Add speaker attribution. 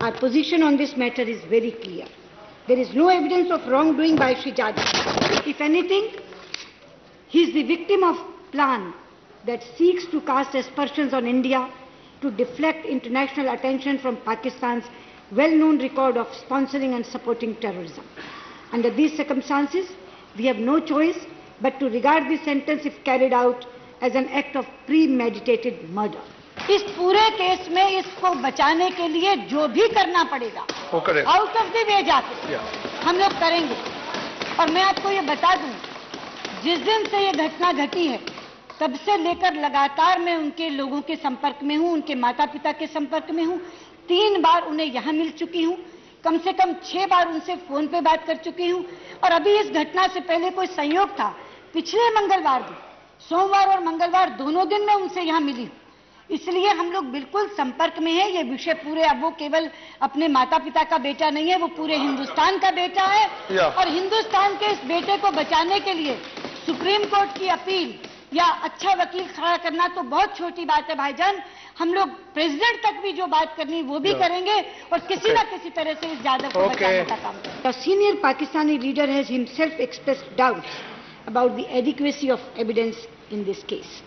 Speaker 1: Our position on this matter is very clear. There is no evidence of wrongdoing by Sri. If anything, he is the victim of a plan that seeks to cast aspersions on India to deflect international attention from Pakistan's well-known record of sponsoring and supporting terrorism. Under these circumstances, we have no choice but to regard this sentence, if carried out, as an act of premeditated murder. इस पूरे case में इसको बचाने के लिए जो भी करना पड़ेगा आउट ऑफ़ द वे जाके हम लोग करेंगे। और मैं आपको ये बता दूँ जिस दिन से ये घटना घटी है तब से लेकर लगातार मैं उनके लोगों के संपर्क में हूँ उनके माता पिता के संपर्क में हूँ। तीन बार उन्हें यहाँ मिल चुकी हूँ कम से कम छह बार उनसे फ़ोन पे बात कर चुकी हूँ। और अभी इस घटना से पहले कोई संयोग था पिछले मंगलवार भी सोमवार और मंगलवार दोनों दिन मैं उनसे यहाँ मिली हूँ। इसलिए हम लोग बिल्कुल संपर्क में हैं। ये विषय पूरे अब वो केवल अपने माता पिता का बेटा नहीं है वो पूरे हिंदुस्तान का बेटा है। और हिंदुस्तान के इस बेटे को बचाने के लिए सुप्रीम कोर्ट की अपील या अच्छा वकील खड़ा करना तो बहुत छोटी बात है भाईजान। हम लोग प्रेसिडेंट तक भी जो बात करनी वो भी करेंगे और किसी ना किसी तरह से इस जादव को
Speaker 2: Okay.
Speaker 1: बचाने का काम करेंगे। Senior Pakistani leader has himself expressed doubts about the adequacy of evidence in this case.